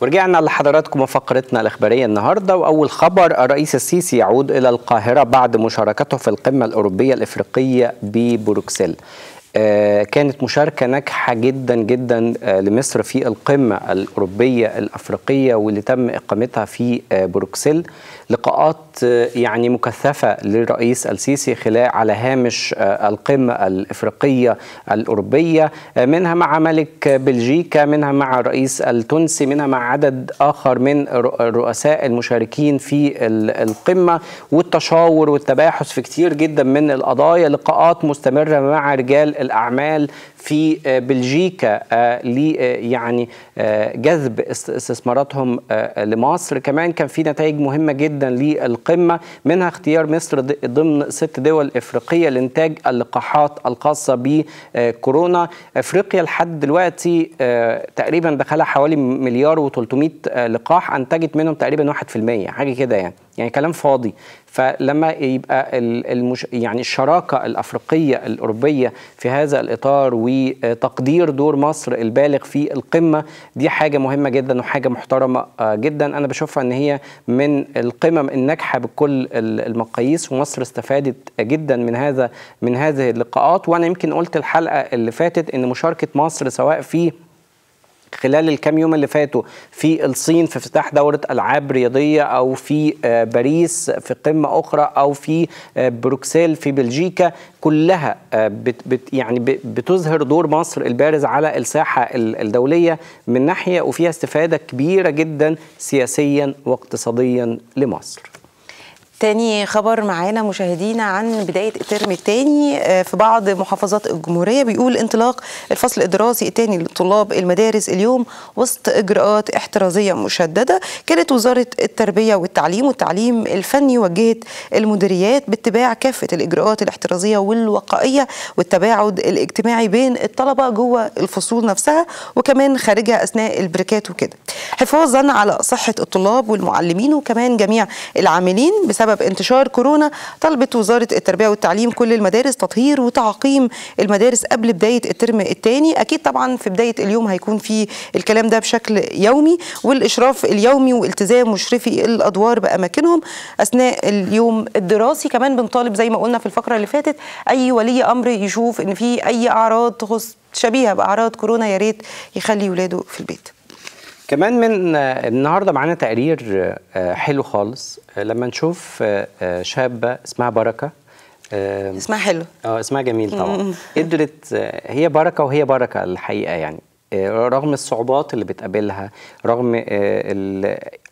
ورجعنا لحضراتكم فقرتنا الإخبارية النهاردة وأول خبر الرئيس السيسي يعود إلى القاهرة بعد مشاركته في القمة الأوروبية الإفريقية ببروكسل. آه، كانت مشاركة ناجحة جدا جدا آه، لمصر في القمة الأوروبية الأفريقية واللي تم إقامتها في آه، بروكسل. لقاءات يعني مكثفة للرئيس السيسي خلال على هامش القمة الإفريقية الأوروبية منها مع ملك بلجيكا منها مع الرئيس التونسي منها مع عدد آخر من الرؤساء المشاركين في القمة والتشاور والتباحث في كتير جدا من القضايا. لقاءات مستمرة مع رجال الأعمال في بلجيكا ل يعني جذب استثماراتهم لمصر. كمان كان في نتائج مهمة جدا للقمة منها اختيار مصر ضمن ست دول إفريقية لإنتاج اللقاحات الخاصة بكورونا. أفريقيا لحد دلوقتي تقريبا دخلها حوالي مليار و300 لقاح أنتجت منهم تقريبا 1% حاجة كده يعني. يعني كلام فاضي. فلما يبقى المش... يعني الشراكة الأفريقية الأوروبية في هذا الإطار وتقدير دور مصر البالغ في القمة دي حاجة مهمة جدا وحاجة محترمة جدا. أنا بشوفها إن هي من القمم الناجحة بكل المقاييس ومصر استفادت جدا من هذا من هذه اللقاءات. وأنا يمكن قلت الحلقة اللي فاتت إن مشاركة مصر سواء في خلال الكام يوم اللي فاتوا في الصين في افتتاح دورة ألعاب رياضية أو في باريس في قمة أخرى أو في بروكسل في بلجيكا كلها بت بت يعني بتظهر دور مصر البارز على الساحة الدولية من ناحية وفيها استفادة كبيرة جدا سياسيا واقتصاديا لمصر. تاني خبر معانا مشاهدينا عن بداية ال term الثاني في بعض محافظات الجمهورية بيقول انطلاق الفصل الدراسي الثاني لطلاب المدارس اليوم وسط إجراءات احترازية مشددة كانت وزارة التربية والتعليم والتعليم الفني وجهت المديريات باتباع كافة الإجراءات الاحترازية والوقائية والتباعد الاجتماعي بين الطلبة جوه الفصول نفسها وكمان خارجها أثناء البريكات وكده. حفاظا على صحة الطلاب والمعلمين وكمان جميع العاملين بسبب بسبب انتشار كورونا طلبت وزارة التربية والتعليم كل المدارس تطهير وتعقيم المدارس قبل بداية الترم الثاني أكيد طبعا في بداية اليوم هيكون في الكلام ده بشكل يومي والإشراف اليومي والتزام مشرفي الأدوار بأماكنهم. أثناء اليوم الدراسي كمان بنطالب زي ما قلنا في الفقرة اللي فاتت أي ولي أمر يشوف إن في أي أعراض تخص شبيهة بأعراض كورونا يا ريت يخلي ولاده في البيت. كمان من النهارده معانا تقرير حلو خالص. لما نشوف شابة اسمها بركة اسمها حلو. آه اسمها جميل طبعا. قدرت هي بركة وهي بركة الحقيقة يعني. رغم الصعوبات اللي بتقابلها رغم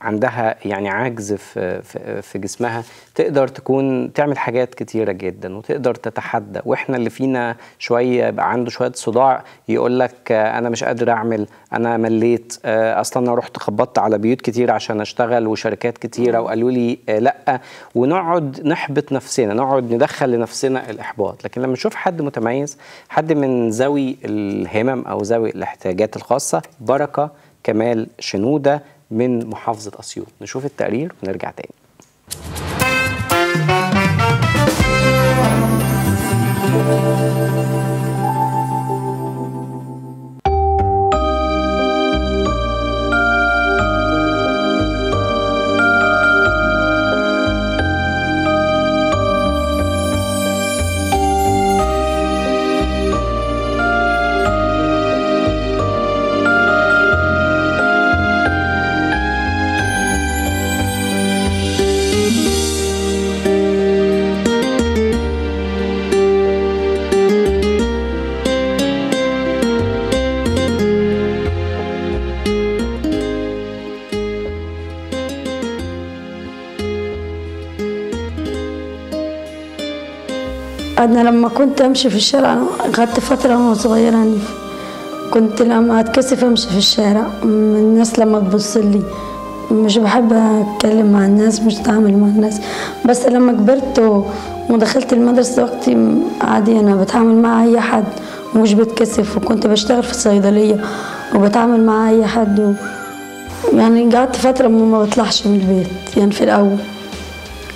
عندها يعني عجز في في جسمها تقدر تكون تعمل حاجات كتيرة جدا وتقدر تتحدى. وإحنا اللي فينا شوية يبقى عنده شوية صداع يقول لك أنا مش قادر أعمل أنا مليت. أصلا أنا رحت خبطت على بيوت كتير عشان أشتغل وشركات كتيرة وقالوا لي لأ. ونقعد نحبط نفسنا نقعد ندخل لنفسنا الإحباط. لكن لما نشوف حد متميز حد من ذوي الهمم أو ذوي الاحتياجات الخاصة. بركة كمال شنودة من محافظة أسيوط. نشوف التقرير ونرجع تاني. أنا لما كنت أمشي في الشارع. أخدت فترة وأنا صغيرة عنيف كنت لما أتكسف أمشي في الشارع. الناس لما تبص لي مش بحب أتكلم مع الناس مش أتعامل مع الناس. بس لما كبرت ودخلت المدرسة وقتي عادي أنا بتعامل مع أي حد ومش بتكسف. وكنت بشتغل في الصيدلية وبتعامل مع أي حد و... يعني قعدت فترة ما بطلعش من البيت يعني في الأول.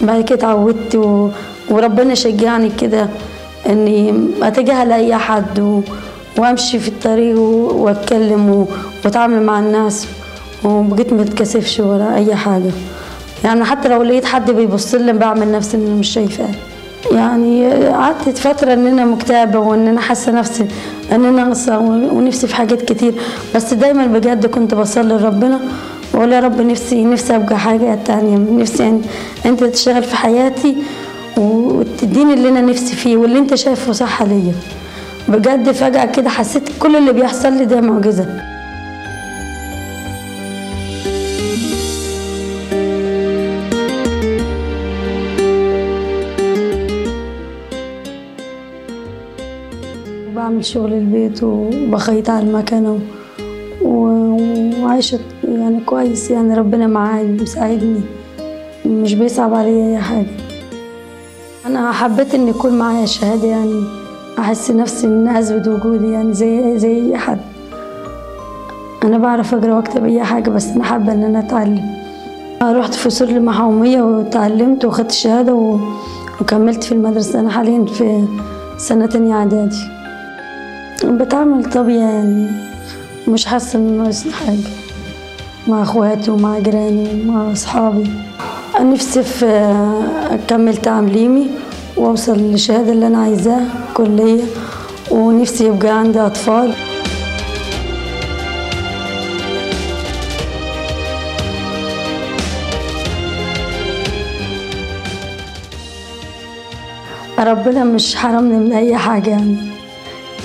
بعد كده اتعودت و... وربنا شجعني كده. إني أتجاهل أي حد و... وأمشي في الطريق وأتكلم. وأتعامل مع الناس وبقيت ما اتكسفش ولا أي حاجة. يعني حتى لو لقيت حد بيبص لي بعمل نفسي ان أنا مش شايفاه. يعني قعدت فترة إن أنا مكتئبة وإن أنا حاسة نفسي إن أنا ناقصة ونفسي في حاجات كتير. بس دايما بجد كنت بصلي لربنا وأقول يا رب نفسي نفسي أبقى حاجة تانية. نفسي أنت تشتغل في حياتي وتديني اللي أنا نفسي فيه واللي أنت شايفه صح ليا. بجد فجأة كده حسيت كل اللي بيحصل لي ده معجزة. بعمل شغل البيت وبخيط على المكنة وعايشة يعني كويس يعني ربنا معايا مساعدني مش بيصعب عليا أي حاجة. أنا حبيت إن يكون معايا شهادة يعني أحس نفسي إن أثبت وجودي يعني زي زي أي حد. أنا بعرف أقرأ وأكتب أي حاجة بس أنا حابة إن أنا أتعلم. رحت فصول المحامية وتعلمت وخدت الشهادة و... وكملت في المدرسة. أنا حاليا في سنة تانية إعدادي. بتعامل طبيعي يعني مش حاسة إن ناقصني حاجة. مع أخواتي ومع جيراني ومع أصحابي. أنا نفسي في أكمل تعليمي وأوصل للشهادة اللي أنا عايزاها كلية. ونفسي يبقى عندي أطفال. ربنا مش حرمني من أي حاجة. يعني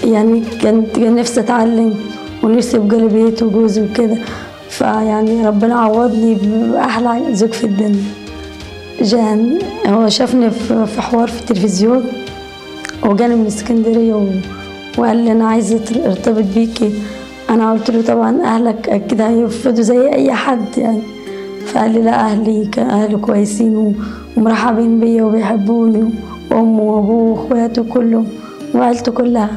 يعني كان نفسي أتعلم ونفسي يبقى لي بيت وجوز وكده. فيعني ربنا عوضني بأحلى زوج في الدنيا. جان هو شافني في حوار في التلفزيون وجاني من اسكندرية و... وقال لي أنا عايزه أرتبط بيكي. أنا قلت له طبعا أهلك أكيد هيرفضوا زي أي حد يعني. فقال لي لا أهلي كان أهلي كويسين. ومرحبين بيا وبيحبوني وامه وأبوه وأخواته كلهم وعيلته كلها.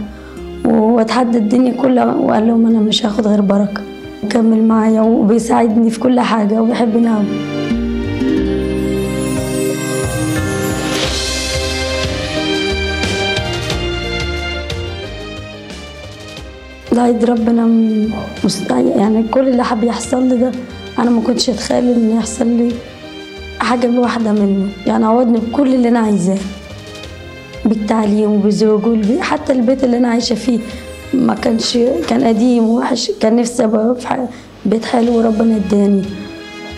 واتحدى الدنيا كلها وقال لهم أنا مش هاخد غير بركة. كمل معايا وبيساعدني في كل حاجة وبيحبني قوي دعيت ربنا مست... يعني كل اللي حب يحصل لي ده أنا ما كنتش أتخيل ان يحصل لي حاجة واحدة منه. يعني عوضني بكل اللي أنا عايزاه. بالتعليم وبزوج والبي... حتى البيت اللي أنا عايشة فيه ما كانش كان قديم ووحش. كان نفسي أبقى في بيت حلو وربنا اداني.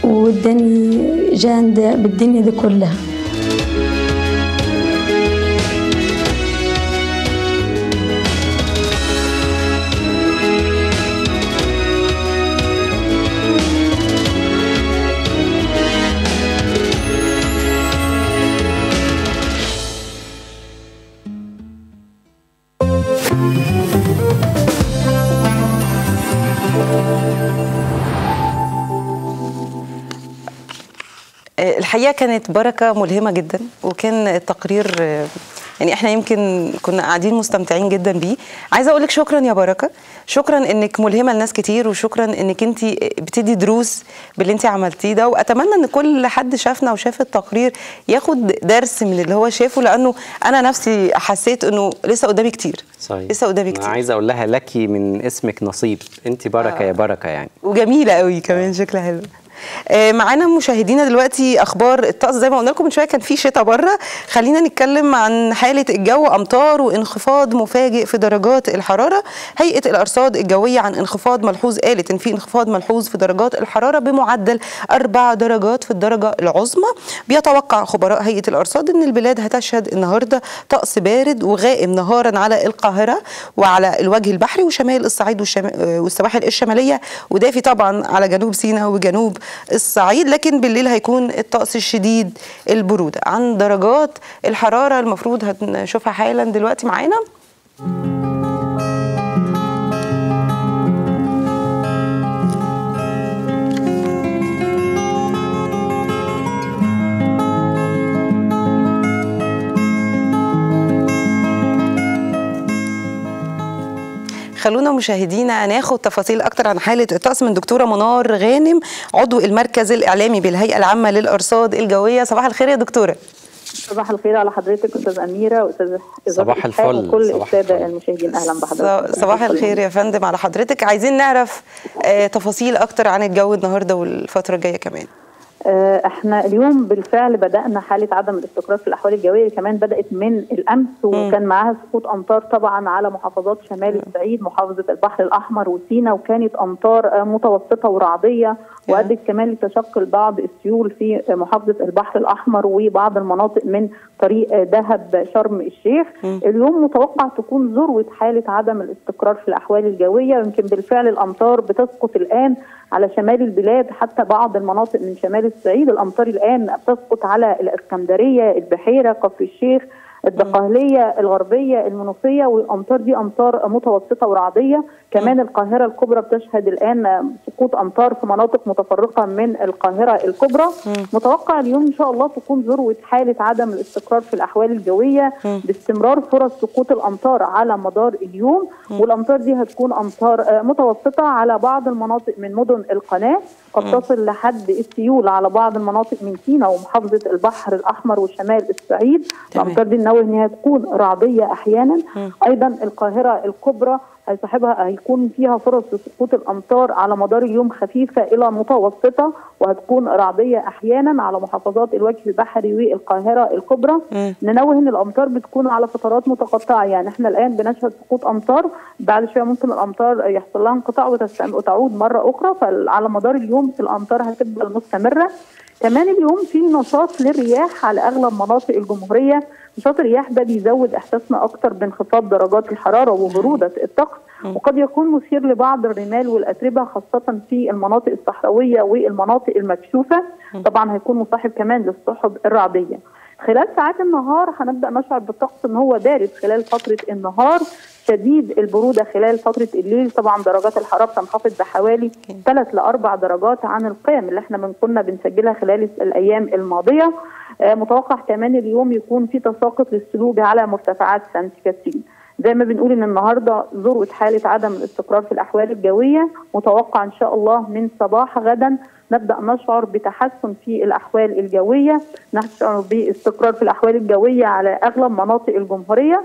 واداني جان ده بالدنيا دي كلها. الحقيقة كانت بركة ملهمة جدا وكان التقرير آه، يعني إحنا يمكن كنا قاعدين مستمتعين جدا بيه. عايزة أقول لك شكرا يا بركة. شكرا إنك ملهمة لناس كتير وشكرا إنك أنت بتدي دروس باللي أنت عملتيه ده. وأتمنى إن كل حد شافنا وشاف التقرير ياخد درس من اللي هو شافه لأنه أنا نفسي حسيت إنه لسه قدامي كتير. صحيح. لسه قدامي كتير. عايز أقول لها لك من اسمك نصيب. أنت بركة يا بركة يعني. وجميلة قوي كمان شكلها حلو. آه، معانا مشاهدينا دلوقتي أخبار الطقس. زي ما قلنا لكم من شوية كان في شتاء بره. خلينا نتكلم عن حالة الجو. أمطار وانخفاض مفاجئ في درجات الحرارة. هيئة الأرصاد الجوية عن انخفاض ملحوظ قالت إن في انخفاض ملحوظ في درجات الحرارة بمعدل أربع درجات في الدرجة العظمى. بيتوقع خبراء هيئة الأرصاد إن البلاد هتشهد النهارده طقس بارد وغائم نهارا على القاهرة وعلى الوجه البحري وشمال الصعيد آه، والسواحل الشمالية. ودافي طبعا على جنوب سيناء وجنوب الصعيد لكن بالليل هيكون الطقس الشديد البروده عن درجات الحرارة المفروض هنشوفها حالا دلوقتي معانا. خلونا مشاهدينا ناخد تفاصيل أكتر عن حالة الطقس من دكتورة منار غانم عضو المركز الإعلامي بالهيئة العامة للأرصاد الجوية. صباح الخير يا دكتورة. صباح الخير على حضرتك أستاذ أميرة واستاذ صباح الفل. وكل السادة. المشاهدين. أهلا بحضرتك. صباح الخير. يا فندم على حضرتك. عايزين نعرف آه، تفاصيل أكتر عن الجو النهارده والفترة الجاية كمان. إحنا اليوم بالفعل بدأنا حالة عدم الاستقرار في الأحوال الجوية كمان بدأت من الأمس وكان معاها سقوط أمطار طبعا على محافظات شمال الصعيد محافظة البحر الأحمر وسينا وكانت أمطار آه، متوسطة ورعدية وأدت كمان لتشكل بعض السيول في آه، محافظة البحر الأحمر وبعض المناطق من طريق آه، دهب شرم الشيخ. اليوم متوقع تكون ذروة حالة عدم الاستقرار في الأحوال الجوية يمكن بالفعل الأمطار بتسقط الآن على شمال البلاد حتى بعض المناطق من شمال الصعيد الأمطار الآن بتسقط على الإسكندرية البحيرة كفر الشيخ الدقهلية الغربية المنوفية والامطار دي أمطار متوسطة ورعدية. كمان القاهرة الكبرى بتشهد الآن سقوط أمطار في مناطق متفرقة من القاهرة الكبرى. متوقع اليوم إن شاء الله تكون ذروة حالة عدم الاستقرار في الأحوال الجوية باستمرار فرص سقوط الأمطار على مدار اليوم. والأمطار دي هتكون أمطار آه، متوسطة على بعض المناطق من مدن القناة. قد تصل لحد السيول على بعض المناطق من سيناء ومحافظة البحر الأحمر وشمال الصعيد. الأمطار دي ننوه إن هي تكون رعدية أحيانا. أيضا القاهرة الكبرى هيصاحبها هيكون فيها فرص لسقوط الأمطار على مدار اليوم خفيفة إلى متوسطة وهتكون رعدية أحيانا على محافظات الوجه البحري والقاهرة الكبرى. ننوه إن الأمطار بتكون على فترات متقطعة يعني إحنا الآن بنشهد سقوط أمطار. بعد شوية ممكن الأمطار يحصل لها انقطاع وتعود مرة أخرى فعلى مدار اليوم الأمطار هتفضل مستمرة. كمان اليوم في نشاط للرياح على أغلب مناطق الجمهورية. نشاط الرياح ده بيزود إحساسنا أكتر بانخفاض درجات الحرارة وبرودة الطقس وقد يكون مثير لبعض الرمال والأتربة خاصة في المناطق الصحراوية والمناطق المكشوفة. طبعا هيكون مصاحب كمان للسحب الرعدية. خلال ساعات النهار هنبدأ نشعر بالطقس إن هو بارد خلال فترة النهار. شديد البرودة خلال فترة الليل. طبعا درجات الحرارة بتنخفض بحوالي 3 ل 4 درجات عن القيم اللي إحنا من كنا بنسجلها خلال الأيام الماضية. آه، متوقع كمان اليوم يكون في تساقط للثلوج على مرتفعات سانت كاترين. زي ما بنقول إن النهارده ذروة حالة عدم الاستقرار في الأحوال الجوية. متوقع إن شاء الله من صباح غدا نبدأ نشعر بتحسن في الأحوال الجوية. نشعر باستقرار في الأحوال الجوية على أغلب مناطق الجمهورية.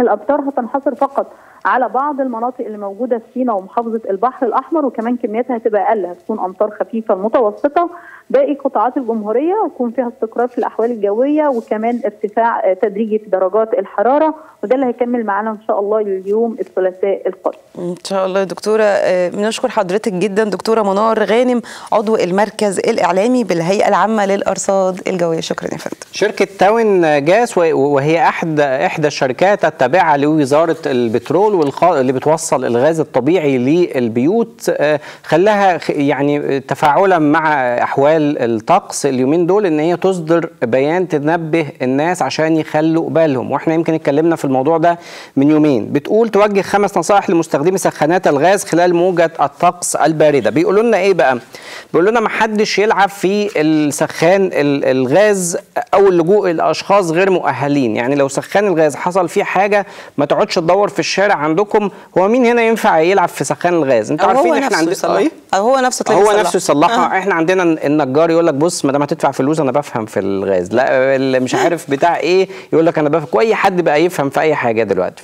الامطار هتنحصر فقط. على بعض المناطق اللي موجودة في سيناء ومحافظة البحر الأحمر وكمان كمياتها هتبقى أقل هتكون أمطار خفيفة متوسطة. باقي قطاعات الجمهورية هيكون فيها استقرار في الأحوال الجوية وكمان ارتفاع تدريجي في درجات الحرارة وده اللي هيكمل معانا إن شاء الله لليوم الثلاثاء القادم. إن شاء الله يا دكتورة. آه، بنشكر حضرتك جدا دكتورة منار غانم عضو المركز الإعلامي بالهيئة العامة للأرصاد الجوية. شكرا يا فندم. شركة تاون جاس وهي أحد إحدى الشركات التابعة لوزارة البترول. والخ... اللي بتوصل الغاز الطبيعي للبيوت آه، خلاها يعني تفاعلا مع أحوال الطقس اليومين دول إن هي تصدر بيان تنبه الناس عشان يخلوا بالهم. وإحنا يمكن اتكلمنا في الموضوع ده من يومين. بتقول توجه خمس نصائح لمستخدمي سخانات الغاز خلال موجة الطقس الباردة. بيقولوا لنا إيه بقى؟ بيقولوا لنا ما حدش يلعب في السخان ال- الغاز أو اللجوء لأشخاص غير مؤهلين. يعني لو سخان الغاز حصل فيه حاجة ما تقعدش تدور في الشارع عندكم هو مين هنا ينفع يلعب في سخان الغاز؟ أنتوا عارفين هو إحنا عندنا؟ أو هو نفسه تلاقيه هو. نفسه يصلحها آه. إحنا عندنا النجار يقول لك بص ما دام هتدفع فلوس أنا بفهم في الغاز. لا اللي مش عارف بتاع إيه يقول لك أنا بفهم. واي حد بقى يفهم في أي حاجة دلوقتي.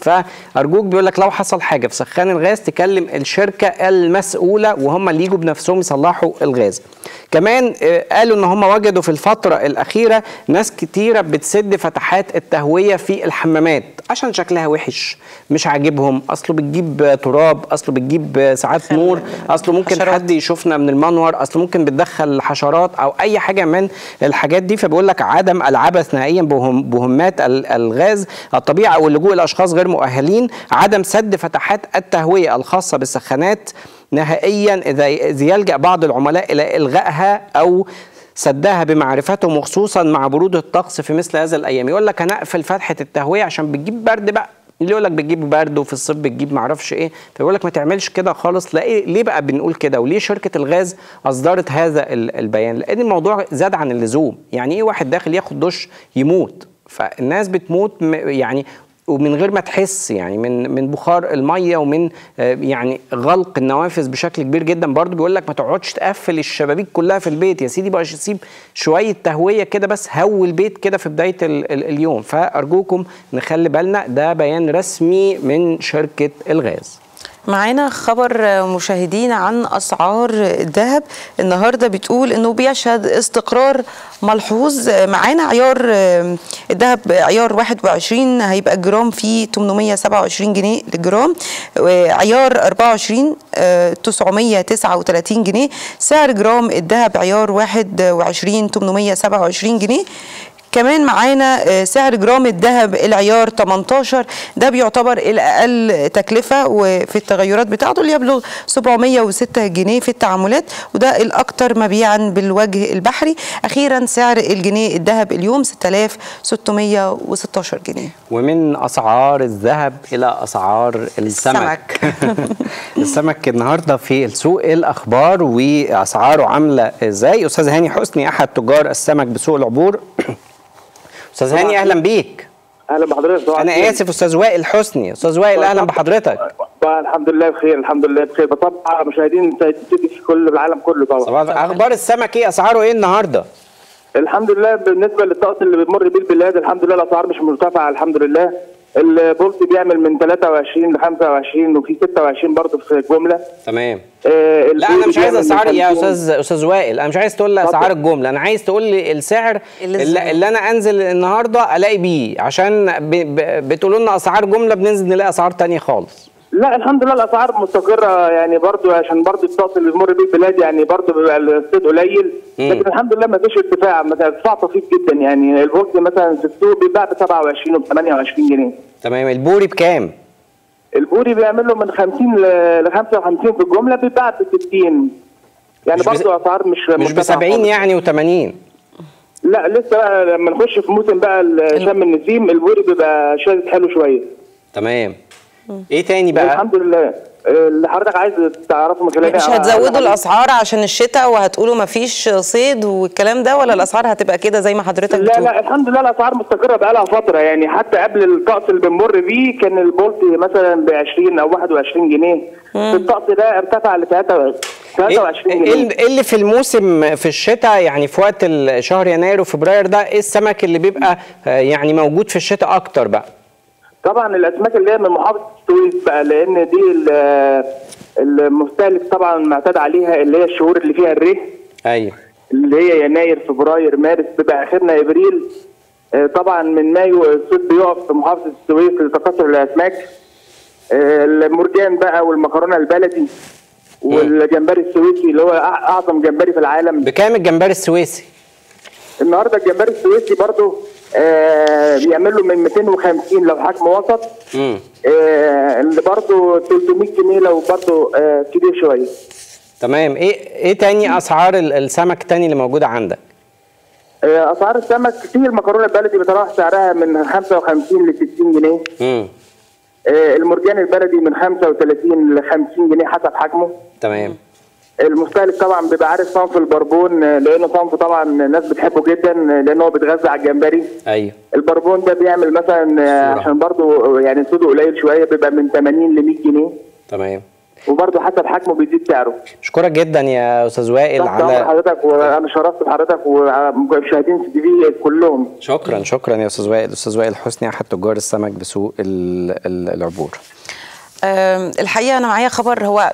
فأرجوك بيقول لك لو حصل حاجة في سخان الغاز تكلم الشركة المسؤولة وهم اللي يجوا بنفسهم يصلحوا الغاز. كمان آه، قالوا إن هم وجدوا في الفترة الأخيرة ناس كتيرة بتسد فتحات التهوية في الحمامات. عشان شكلها وحش مش عاجبهم. أصله بتجيب تراب أصله بتجيب ساعات نور أصله ممكن حشرات. حد يشوفنا من المنور اصل ممكن بتدخل حشرات أو أي حاجة من الحاجات دي. فبيقول لك عدم العبث نهائيا بهم بهمات ال- الغاز الطبيعي أو اللجوء لأشخاص غير مؤهلين. عدم سد فتحات التهوية الخاصة بالسخانات نهائيا إذا يلجأ بعض العملاء إلى إلغائها أو سدها بمعرفتهم وخصوصا مع برود الطقس في مثل هذا الأيام. يقول لك أنا اقفل فتحة التهوية عشان بتجيب برد بقى. اللي يقول لك بتجيب برد وفي الصيف بتجيب معرفش إيه. فيقول لك ما تعملش كده خالص. لأ إيه ليه بقى بنقول كده؟ وليه شركة الغاز أصدرت هذا ال- البيان؟ لأن الموضوع زاد عن اللزوم. يعني إيه واحد داخل ياخد دش يموت؟ فالناس بتموت يعني ومن غير ما تحس يعني من من بخار المية ومن آه، يعني غلق النوافذ بشكل كبير جدا. برضو بيقول لك ما تقعدش تقفل الشبابيك كلها في البيت يا سيدي بقى سيب شوية تهوية كده بس هوي البيت كده في بداية ال ال اليوم. فأرجوكم نخلي بالنا ده بيان رسمي من شركة الغاز. معانا خبر مشاهدينا عن أسعار الذهب. النهارده بتقول إنه بيشهد استقرار ملحوظ. معانا عيار الذهب عيار 21 هيبقى الجرام فيه 827 جنيه للجرام عيار 24 آه، 939 جنيه. سعر جرام الذهب عيار 21 827 جنيه. كمان معانا آه، سعر جرام الذهب العيار 18 ده بيعتبر الأقل تكلفة وفي التغيرات بتاعته اللي يبلغ 706 جنيه في التعاملات وده الاكثر مبيعا بالوجه البحري. أخيرا سعر الجنيه الذهب اليوم 6616 جنيه. ومن أسعار الذهب إلى أسعار السمك. السمك. النهارده في السوق الأخبار وأسعاره عاملة إزاي؟ أستاذ هاني حسني أحد تجار السمك بسوق العبور. أستاذ هاني أهلا بيك. أهلا بحضرتك طبعا. أنا آسف أستاذ وائل حسني. أستاذ وائل أهلا بحضرتك. الحمد لله بخير الحمد لله بخير. بطبع مشاهدين تيجي في كل العالم كله طبعا. أخبار السمك إيه؟ أسعاره إيه النهارده؟ الحمد لله بالنسبة للطقس اللي بتمر بيه البلاد الحمد لله الأسعار مش مرتفعة الحمد لله. البولت بيعمل من 23 ل 25 وفي 26 برضه في الجملة. تمام. آه لا أنا مش عايز أسعار يا 50 أستاذ أستاذ وائل أنا مش عايز تقول لي أسعار الجملة أنا عايز تقول لي السعر اللي اللي, أنا أنزل النهارده ألاقي بيه عشان. بتقولوا لنا أسعار جملة بننزل نلاقي أسعار تانية خالص. لا الحمد لله الأسعار مستقرة يعني برضو عشان برضو الطقس اللي بيمر بيه البلاد يعني برضو بيبقى الصيد قليل. لكن الحمد لله ما فيش ارتفاع مثلا أرتفاع طفيف جدا يعني. البلطي مثلا في السوق بيتباع ب 27 و 28 جنيه. تمام. البوري بكام؟ البوري بيعمل له من 50 ل 55 في الجملة بيتباع ب 60 يعني برضه أسعار مش مش ب مرتفعة 70 خالص. يعني و80 لا لسه بقى لما نخش في موسم بقى شم النسيم البوري بيبقى شادد حلو شوية. تمام. إيه تاني بقى؟ الحمد لله. اللي حضرتك عايز تعرفه من خلال مش هتزودوا الأسعار عشان الشتاء وهتقولوا مفيش صيد والكلام ده ولا الأسعار هتبقى كده زي ما حضرتك لا بتقول؟ لا الحمد لله الأسعار مستقرة بقالها فترة. يعني حتى قبل الطقس اللي بنمر بيه كان البولت مثلا ب 20 أو 21 جنيه. في الطقس ده ارتفع ل 23 إيه جنيه. إيه اللي في الموسم في الشتاء؟ يعني في وقت شهر يناير وفبراير ده إيه السمك اللي بيبقى آه، يعني موجود في الشتاء أكتر بقى؟ طبعا الأسماك اللي هي من محافظة السويس بقى لأن دي ال- المستهلك طبعا معتاد عليها اللي هي الشهور اللي فيها الريح. أيوه. اللي هي يناير فبراير مارس بيبقى آخرنا إبريل. آه، طبعا من مايو الصيد بيقف في محافظة السويس لتكاثر الأسماك. آه، المرجان بقى والمكرونة البلدي والجمبري السويسي اللي هو أعظم جمبري في العالم. بكام الجمبري السويسي؟ النهارده الجمبري السويسي برضو آه بيعمل له من 250 لو حجم وسط. امم آه اللي برضو 300 جنيه لو برضو آه كبير شوية. تمام. إيه إيه تاني أسعار ال- السمك تاني اللي موجودة عندك؟ آه أسعار السمك في المكرونة البلدي بتراوح سعرها من 55 ل 60 جنيه. امم آه المرجان البلدي من 35 ل 50 جنيه حسب حجمه. تمام. المستهلك طبعا بيبقى عارف صنف البربون لأنه صنف طبعا الناس بتحبه جدا لأنه هو بيتغذى على الجمبري. أيوه. البربون ده بيعمل مثلا. عشان برضو يعني سوده قليل شوية بيبقى من 80 ل 100 جنيه. تمام. وبرضه حسب حجمه بيزيد سعره. اشكرك جدا يا أستاذ وائل على حضرتك وأنا شرفت بحضرتك ومشاهدين سي في كلهم. شكرا شكرا يا أستاذ وائل. أستاذ وائل حسني أحد تجار السمك بسوق ال- ال- العبور. الحقيقة أنا معايا خبر هو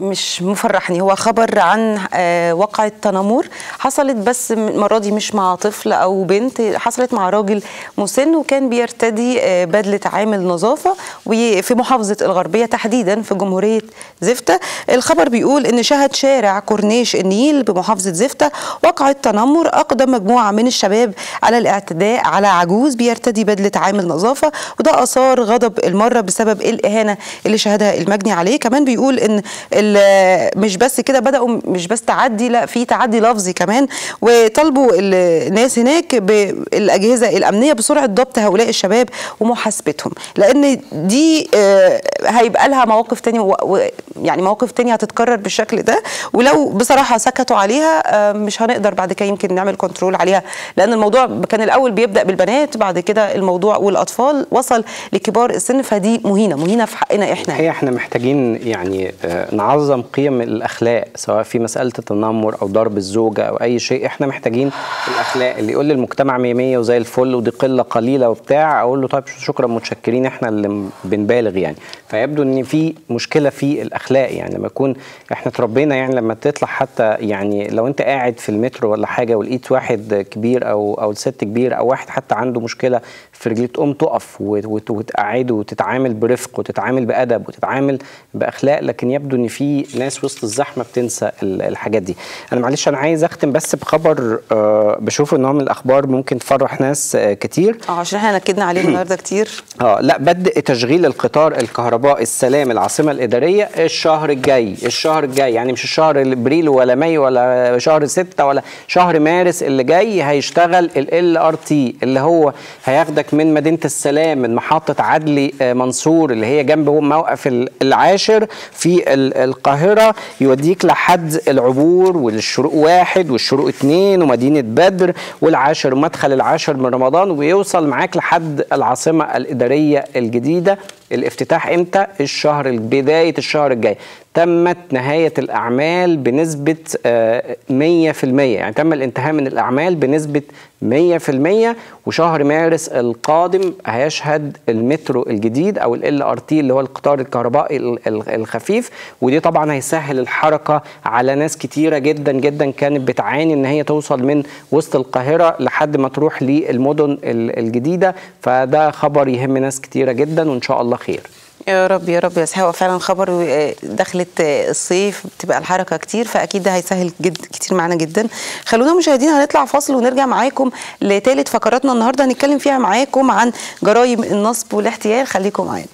مش مفرحني هو خبر عن آه، وقعة تنمر حصلت بس المرة دي مش مع طفل أو بنت حصلت مع راجل مسن وكان بيرتدي آه، بدلة عامل نظافة وفي محافظة الغربية تحديدا في جمهورية زفتة الخبر بيقول إن شهد شارع كورنيش النيل بمحافظة زفتة وقعة تنمر أقدم مجموعة من الشباب على الاعتداء على عجوز بيرتدي بدلة عامل نظافة وده أثار غضب المرة بسبب الإهانة اللي شهدها المجني عليه. كمان بيقول إن مش بس كده بدأوا مش بس تعدي لا في تعدي لفظي كمان. وطالبوا ال- الناس هناك بالاجهزه الأمنية بسرعة ضبط هؤلاء الشباب ومحاسبتهم. لأن دي آه، هيبقى لها مواقف و- يعني مواقف تانية هتتكرر بالشكل ده. ولو بصراحة سكتوا عليها آه، مش هنقدر بعد كده يمكن نعمل كنترول عليها. لأن الموضوع كان الأول بيبدأ بالبنات بعد كده الموضوع والأطفال وصل لكبار السن فدي مهينة مهينة في حقنا إحنا. هي إحنا محتاجين يعني آه، نعظم قيم الأخلاق سواء في مسألة التنمر أو ضرب الزوجة أو أي شيء إحنا محتاجين الأخلاق اللي يقول للمجتمع 100 100 وزي الفل ودي قلة قليلة وبتاع أقول له طيب شكرا متشكرين إحنا اللي بنبالغ يعني. فيبدو إن في مشكلة في الأخلاق يعني لما يكون إحنا اتربينا يعني لما تطلع حتى يعني لو أنت قاعد في المترو ولا حاجة ولقيت واحد كبير أو أو ست كبير أو واحد حتى عنده مشكلة في رجليه تقوم تقف وت- وت- وتقعده وتتعامل برفق وتتعامل بأدب وتتعامل بأخلاق لكن يبدو إن في ناس وسط الزحمة بتنسى ال- الحاجات دي. أنا معلش أنا عايز أختم بس بخبر آه، بشوف إن هو من الأخبار ممكن تفرح ناس آه، كتير. آه عشان إحنا نكدنا عليه النهارده كتير. آه لا بدء تشغيل القطار الكهربائي السلام العاصمة الإدارية الشهر الجاي الشهر الجاي. يعني مش الشهر ابريل ولا مايو ولا شهر ستة ولا شهر مارس اللي جاي هيشتغل ال LRT اللي هو هياخدك من مدينة السلام من محطة عدلي آه، منصور اللي هي جنب موقف ال- العاشر في ال- القاهرة يوديك لحد العبور والشروق واحد والشروق اتنين ومدينة بدر والعاشر ومدخل العاشر من رمضان ويوصل معاك لحد العاصمة الإدارية الجديدة. الافتتاح إمتى؟ الشهر بداية الشهر الجاي. تمت نهاية الأعمال بنسبة آه، 100% يعني تم الانتهاء من الأعمال بنسبة 100% وشهر مارس القادم هيشهد المترو الجديد أو LRT اللي هو القطار الكهربائي ال- ال- الخفيف. ودي طبعا هيسهل الحركة على ناس كتيرة جدا جدا كانت بتعاني إن هي توصل من وسط القاهرة لحد ما تروح للمدن ال- الجديدة. فده خبر يهم ناس كتيرة جدا وإن شاء الله خير. يا رب يا رب. يا سحاوة فعلا خبر آه، دخلت آه، الصيف بتبقى الحركة كتير فأكيد ده هيسهل جد كتير معانا جدا. خلونا مشاهدينا هنطلع فاصل ونرجع معاكم لثالث فقراتنا النهاردة. هنتكلم فيها معاكم عن جرائم النصب والاحتيال. خليكم معانا.